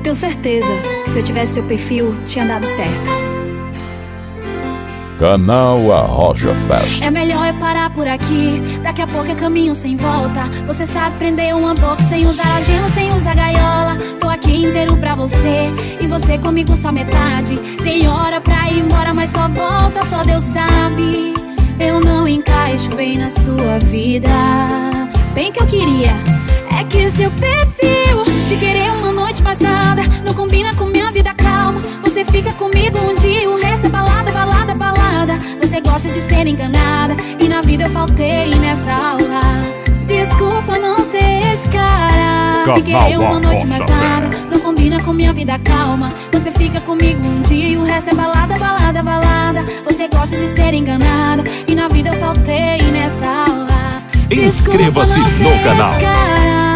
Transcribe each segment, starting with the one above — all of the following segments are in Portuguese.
Eu tenho certeza que se eu tivesse seu perfil, tinha dado certo. Canal Arrocha Fest. É melhor eu parar por aqui. Daqui a pouco é caminho sem volta. Você sabe prender uma boca sem usar algema, sem usar gaiola. Tô aqui inteiro pra você. E você comigo só metade. Tem hora pra ir embora, mas só volta, só Deus sabe. Eu não encaixo bem na sua vida. Bem que eu queria. É que seu perfil de querer uma noite passada não combina com minha vida calma. Você fica comigo um dia, o resto é balada, balada, balada. Você gosta de ser enganada e na vida eu faltei nessa aula. Desculpa não ser esse cara de querer uma noite mais nada. Não combina com minha vida calma. Você fica comigo um dia e o resto é balada, balada, balada. Você gosta de ser enganada e na vida eu faltei nessa aula. Inscreva-se no canal. Oh,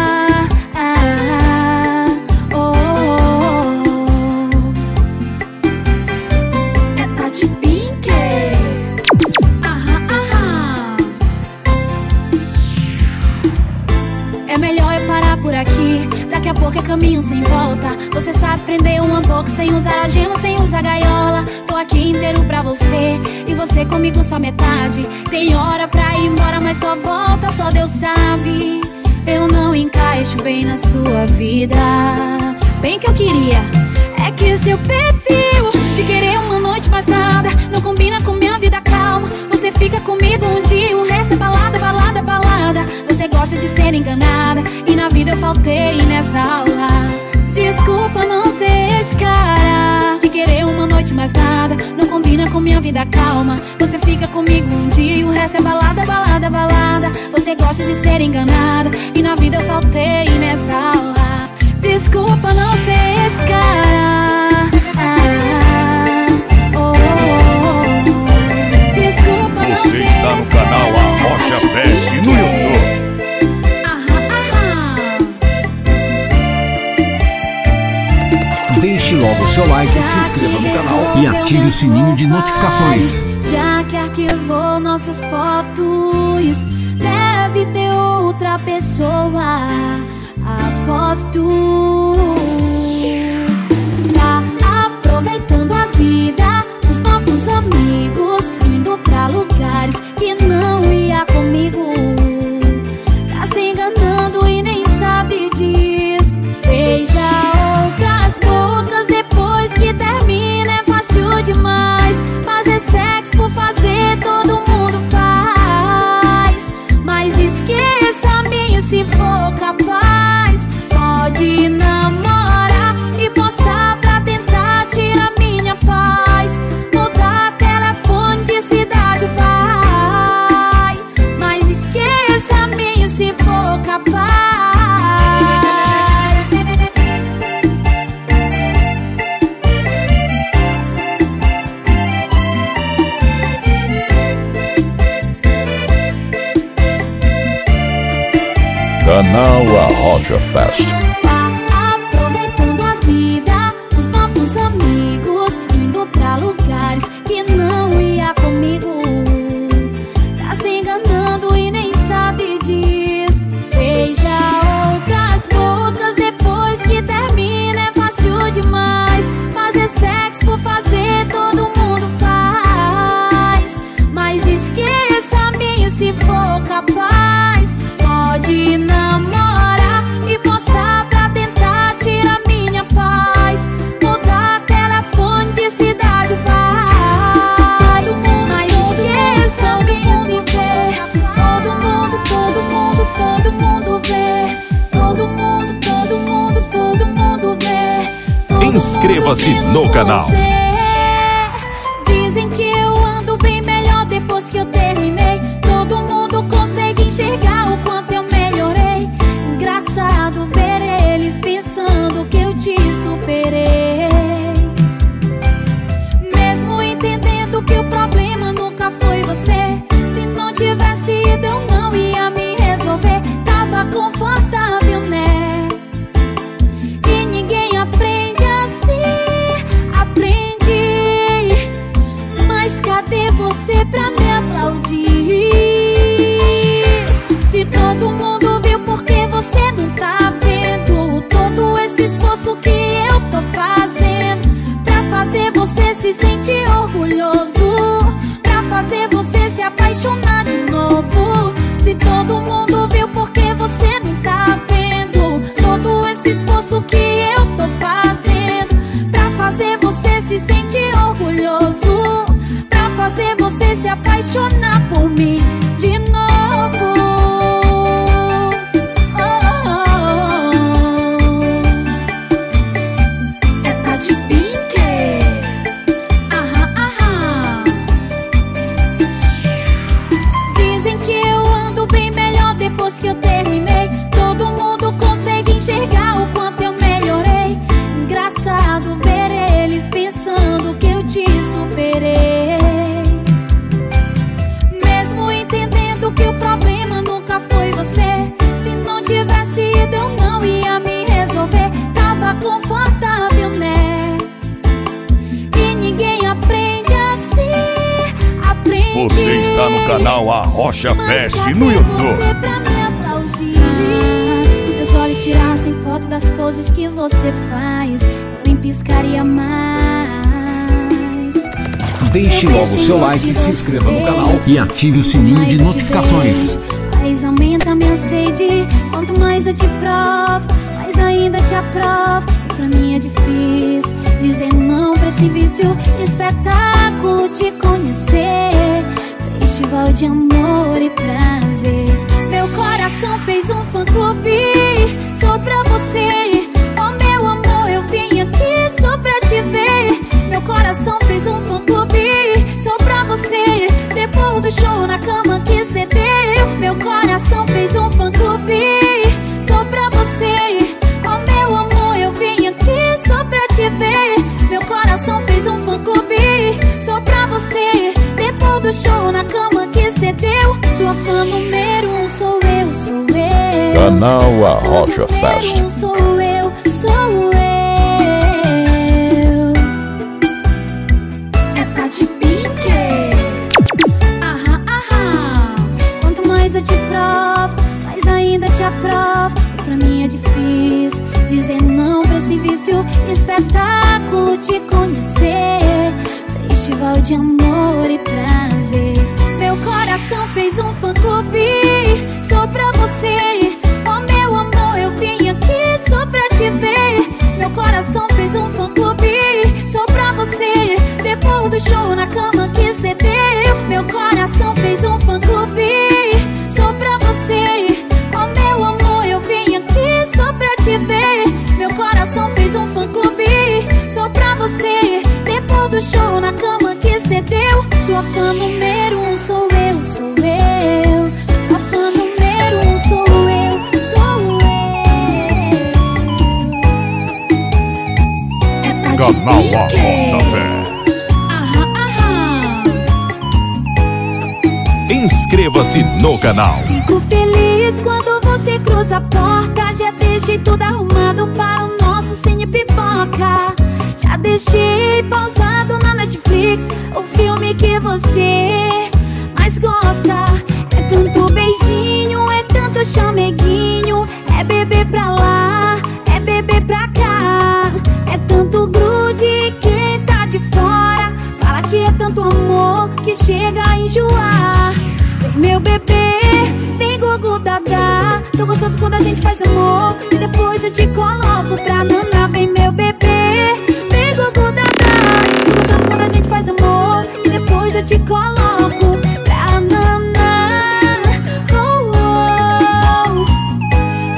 a pouco é caminho sem volta. Você sabe prender uma boca sem usar algema, sem usar gaiola. Tô aqui inteiro pra você e você comigo só metade. Tem hora pra ir embora, mas só volta, só Deus sabe. Eu não encaixo bem na sua vida. Bem que eu queria. É que seu perfil de querer uma noite passada não combina com minha vida calma. Você fica comigo um dia, o resto é balada, balada, balada. Você gosta de ser enganada na vida eu faltei nessa aula. Desculpa não ser esse cara de querer uma noite mais nada. Não combina com minha vida calma. Você fica comigo um dia e o resto é balada, balada, balada. Você gosta de ser enganada e na vida eu faltei nessa aula. Desculpa não ser esse cara. Ah, oh, oh, oh. Desculpa não Você ser está no canal cara. Arrocha Fest no YouTube. Deixe logo o seu like, se inscreva no canal e ative o sininho de notificações. Já que arquivou nossas fotos, deve ter outra pessoa. Aposto. Tá aproveitando a vida, os novos amigos, indo pra lugares que não ia comigo. Tá se enganando e nem sabe disso. Beija outras bocas depois que termina. É fácil demais. Fazer sexo por fazer, todo mundo faz. Mas esqueça a mim se for capaz. Pode namorar Inscreva-se no canal. Dizem que eu ando bem melhor depois que eu terminei. Todo mundo consegue enxergar esse esforço que eu tô fazendo Pra fazer você se sentir orgulhoso Pra fazer você se apaixonar de novo. Se todo mundo viu, porque você não tá vendo Todo esse esforço que eu tô fazendo Pra fazer você se sentir orgulhoso Pra fazer você se apaixonar por mim? Você está no canal Arrocha mas Fest no YouTube. pra me aplaudir? se teus olhos tirassem foto das poses que você faz nem piscaria mais Deixe logo seu like, se inscreva no canal e ative o sininho de notificações. Mais aumenta minha sede Quanto mais eu te provo Mais ainda te aprovo Pra mim é difícil Dizer não pra esse vício Espetáculo te conhecer. Festival de amor e prazer. Meu coração fez um fã-clube Só pra você. Oh meu amor, eu vim aqui só pra te ver. Meu coração fez um fã-clube Só pra você. Depois do show na cama que cê deu Meu coração fez um fã-clube do show na cama que cê deu Sua fã número um sou eu, sou eu. Canal Arrocha número Fest. um sou eu, sou eu. É Tati Pink Aham, aham. Quanto mais eu te provo Mais ainda te aprovo. Pra mim é difícil Dizer não pra esse vício Espetáculo te conhecer. Festival de amor e prazer do show na cama que cê deu Sua fã número um sou eu, sou eu Sua fã número um sou eu, sou eu É Tati Canal. Arrocha. Aham, aham Inscreva-se no canal. Fico feliz quando você cruza a porta. Já deixei tudo arrumado para o nosso cine pipoca. Já deixei pausado na Netflix o filme que você mais gosta. É tanto beijinho, é tanto chameguinho. É beber pra lá, é beber pra cá. É tanto grude quem tá de fora. Fala que é tanto amor que chega a enjoar. Vem meu bebê, vem Gugu Dada Tô gostoso quando a gente faz amor E depois eu te coloco pra naná Vem meu bebê, faz amor E depois eu te coloco pra naná oh, oh.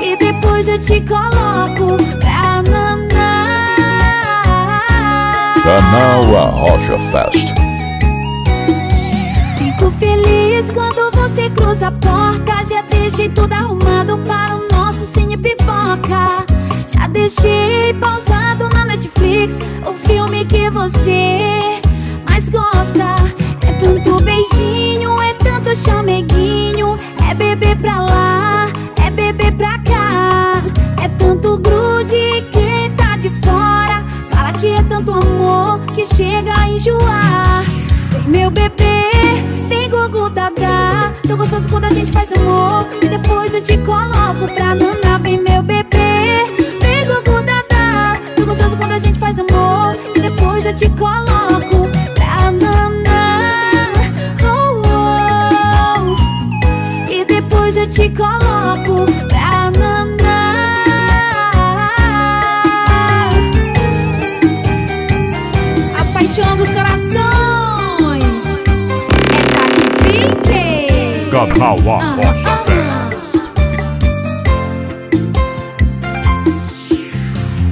E depois eu te coloco pra naná Canal Arrocha Fest. Fico feliz quando você cruza a porta. Já deixei tudo arrumado para o nosso cine pipoca. Já deixei pausado na Netflix o filme que você gosta. É tanto beijinho, é tanto chameguinho. É beber pra lá, é beber pra cá. É tanto grude quem tá de fora. Fala que é tanto amor que chega a enjoar. Vem meu bebê, vem Gugu Dada Tô gostoso quando a gente faz amor E depois eu te coloco pra naná Vem meu bebê, vem Gugu Dada Tô gostoso quando a gente faz amor E depois eu te coloco te coloco pra nanar Apaixonando os corações. É Tati Pinter Canal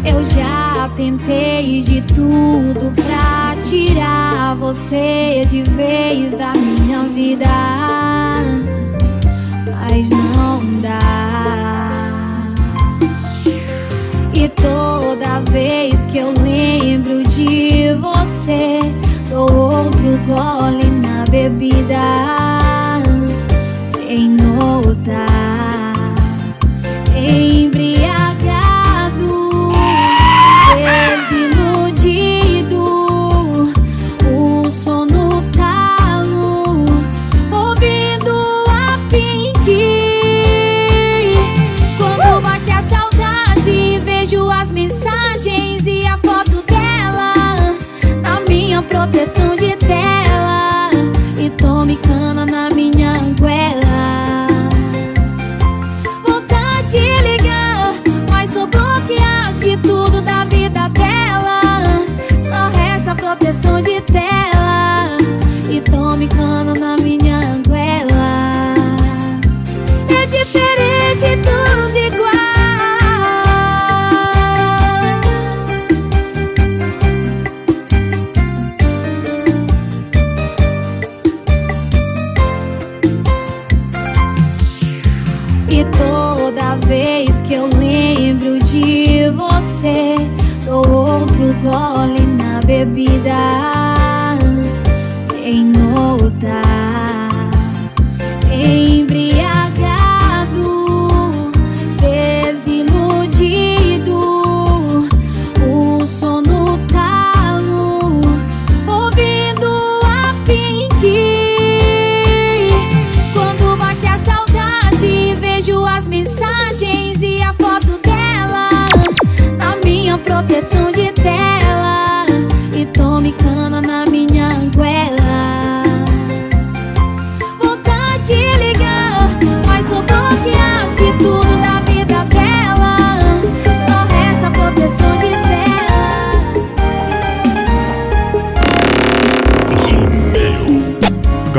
Eu já tentei de tudo pra tirar você de vez da minha vida mas não dá. E toda vez que eu lembro de você, dou outro gole na bebida, tela e tome cana na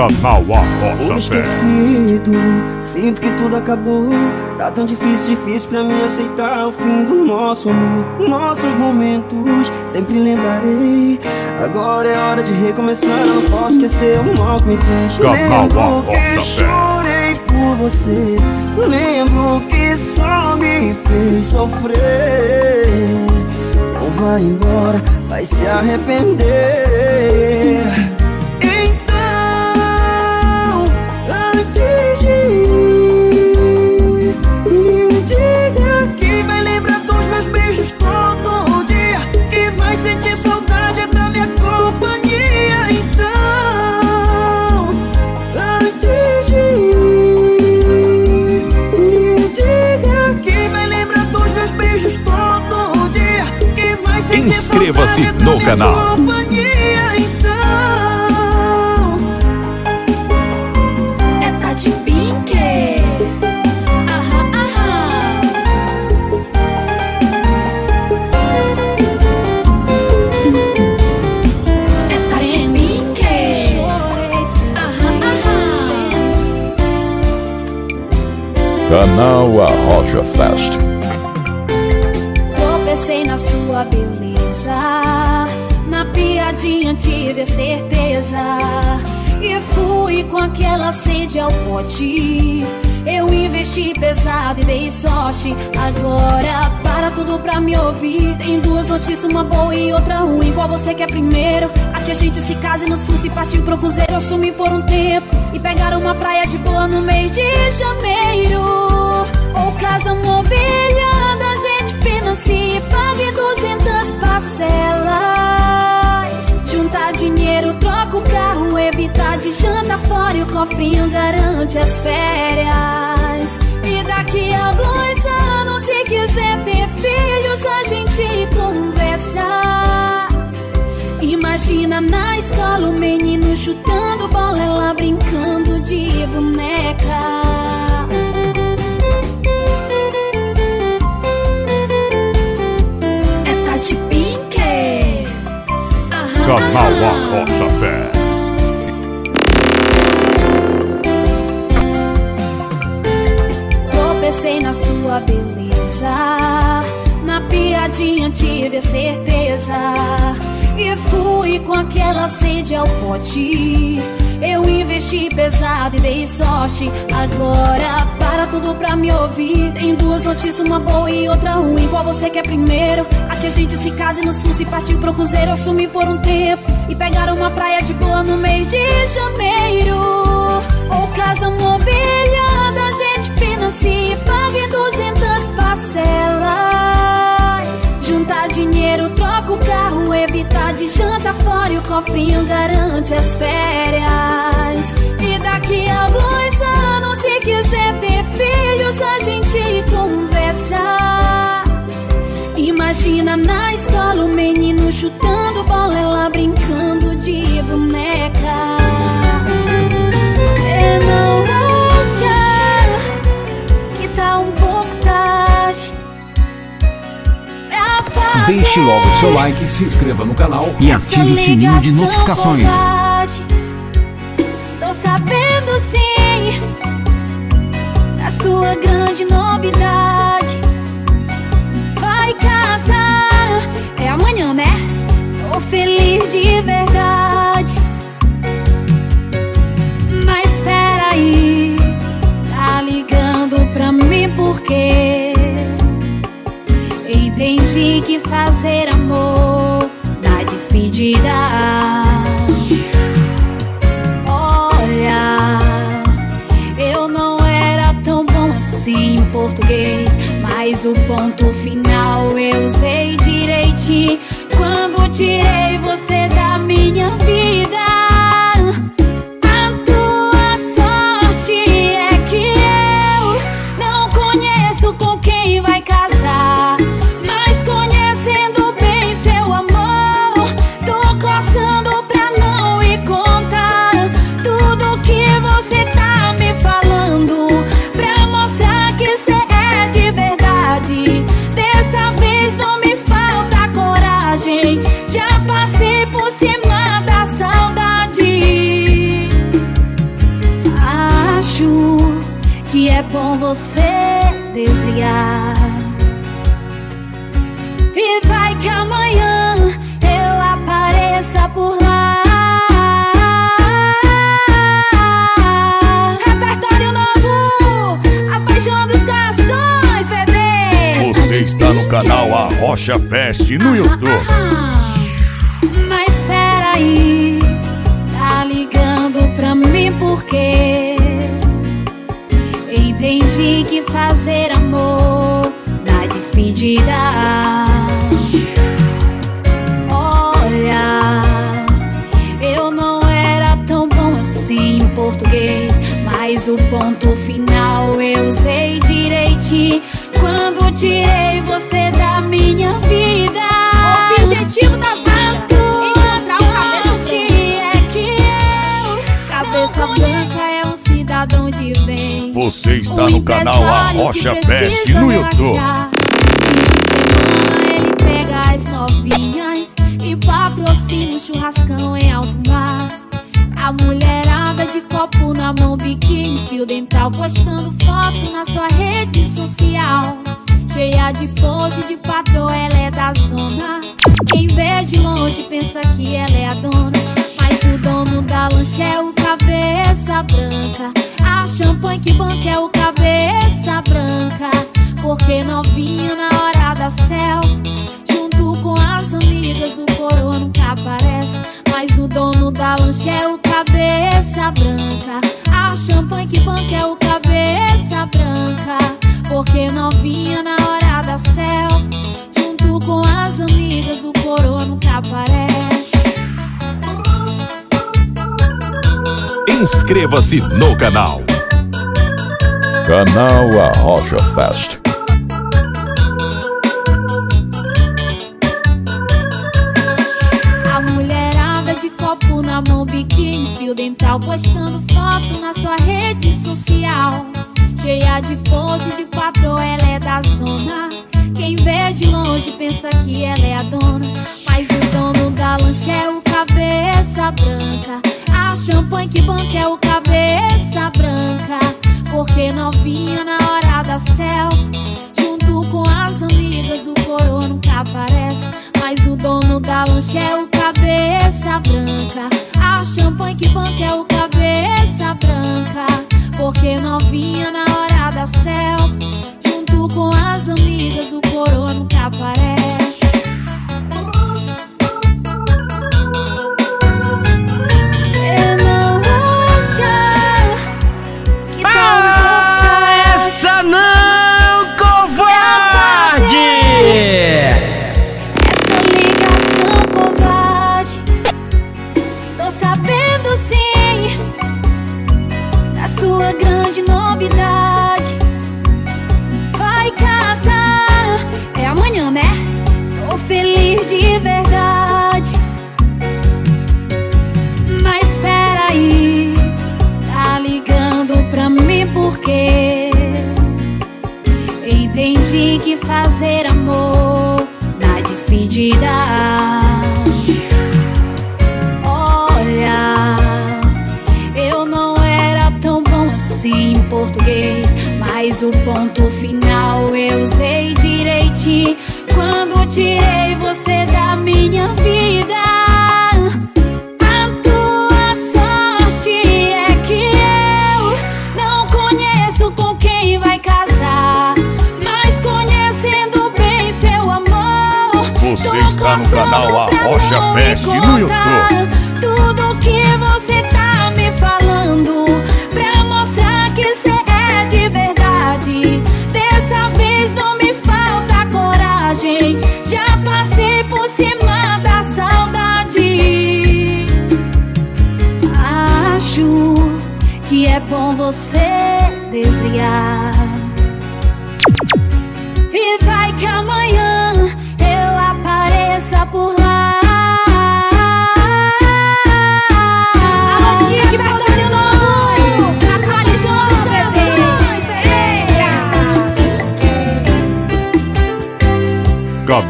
Canal Fui Arrocha Fest. esquecido, sinto que tudo acabou. Tá tão difícil, difícil pra mim aceitar o fim do nosso amor. Nossos momentos, sempre lembrarei. Agora é hora de recomeçar, não posso esquecer o mal que me fez. Canal Lembro Arrocha que chorei por você. Lembro que só me fez sofrer. Não vai embora, vai se arrepender. Beijos todo dia. Que vai sentir Inscreva-se no canal. companhia. Então. É Tati Pink. Aham, aham. É Tati Pink. Aham, aham. Canal Arrocha Fest. Na sua beleza, na piadinha tive a certeza. E fui com aquela sede ao pote. Eu investi pesado e dei sorte. Agora para tudo pra me ouvir. Tem duas notícias, uma boa e outra ruim. Qual você quer primeiro? Aqui a gente se casa e no susto e partiu pro cruzeiro. Eu sumi por um tempo e pegaram uma praia de boa no mês de janeiro. Ou casa mobiliada, a gente financia e em 200 parcelas. Juntar dinheiro, troca o carro, evitar de janta fora e o cofrinho garante as férias. E daqui a alguns anos, se quiser ter filhos, a gente conversa. Imagina na escola o menino chutando bola, ela brincando de boneca. Canal A Nossa Fé. Tropecei na sua beleza. Na piadinha tive a certeza. E fui com aquela sede ao pote. Eu investi pesado e dei sorte. Agora para tudo pra me ouvir. Tem duas notícias, uma boa e outra ruim. Qual você quer primeiro? Aqui a gente se casa e no susto e partiu pro cruzeiro. Eu sumi por um tempo e pegaram uma praia de boa no mês de janeiro. Ou casa mobiliada, a gente financia e paga 200 parcelas. Juntar dinheiro, troca o carro, evitar de janta fora e o cofrinho garante as férias. E daqui a alguns anos, se quiser ter filhos, a gente conversa. Imagina na escola o menino chutando bola, ela brincando de boneca. Cê não acha que tá um pouco tarde pra fazer Deixe logo seu like, se inscreva no canal e ative o sininho de notificações. vontade. Tô sabendo sim da sua grande novidade. Amanhã, né? Tô feliz de verdade. Mas peraí, tá ligando pra mim porque entendi que fazer amor na despedida. O ponto final eu usei direitinho quando tirei você da minha vida. Você desligar. E vai que amanhã eu apareça por lá. Repertório novo, a paixão dos corações, bebê. Você está no canal A Rocha Fest no YouTube. Fazer amor na despedida. Olha, eu não era tão bom assim em português, mas o ponto final eu usei direitinho quando tirei você da minha vida. Objetivo da vida. Você está no canal A Rocha Fest no YouTube. ele pega as novinhas e patrocina um churrascão em alto mar. A mulherada de copo na mão, biquíni, fio dental, postando foto na sua rede social. Cheia de pose de patroa, ela é da zona. Quem vê de longe pensa que ela é a dona. Dono da lanche é o cabeça branca. A champanhe que banca é o cabeça branca. Porque novinha na hora da selfie. Junto com as amigas, o coroa nunca aparece. Mas o dono da lanche é o cabeça branca. A champanhe que banca é o cabeça branca. Porque novinha na hora da selfie. Junto com as amigas, o coroa nunca aparece. Inscreva-se no canal. Canal A Rocha Fest. A mulherada de copo na mão, biquíni, fio dental, postando foto na sua rede social. Cheia de pose de patroa, ela é da zona. Quem vê de longe pensa que ela é a dona. Mas o dono da lanche é o cabeça branca. A champanhe que banca é o cabeça branca. Porque novinha na hora da céu Junto com as amigas o coroa nunca aparece Mas o dono da lanche é o cabeça branca A champanhe que banca é o cabeça branca Porque novinha na hora da céu Junto com as amigas o coroa nunca aparece que fazer amor na despedida. Olha, eu não era tão bom assim em português, mas o ponto final eu usei direitinho quando tirei você da minha vida. Está no canal Arrocha não Fest no encontrar Tudo que você tá me falando,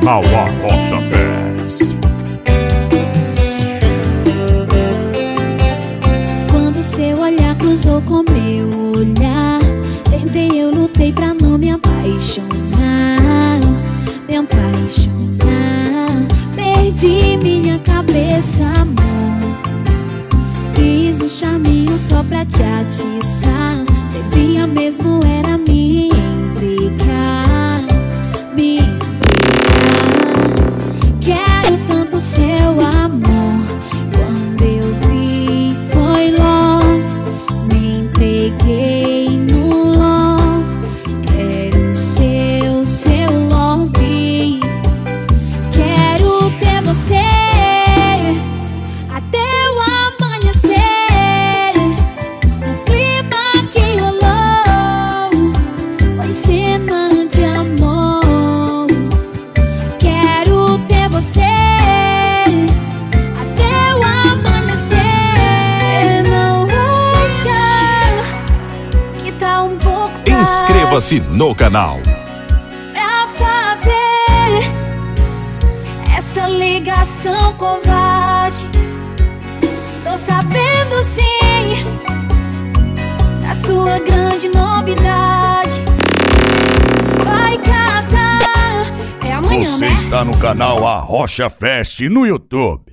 Canal Arrocha Fest. Quando seu olhar cruzou com meu olhar Tentei, eu lutei pra não me apaixonar Me apaixonar. Perdi minha cabeça, amor. Fiz um charminho só pra te atiçar. Devia mesmo era me implicar tanto Inscreva-se no canal. pra fazer essa ligação covarde? Tô sabendo sim da sua grande novidade. Vai casar, é amanhã, Você né? está no canal Arrocha Fest no YouTube.